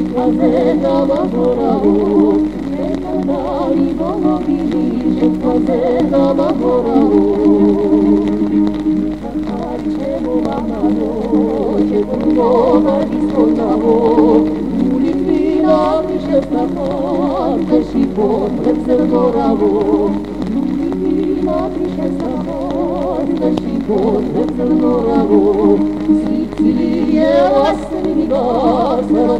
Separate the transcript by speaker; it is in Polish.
Speaker 1: Wytworzena ma pora u, nie kanali wołowili, wytworzena ma pora u. Czemu mama no, czemu mama diskonta bo, ulicy na wyszepna pan, też i pod lepsem gora bo. Ulicy na wyszepna pan, też i pod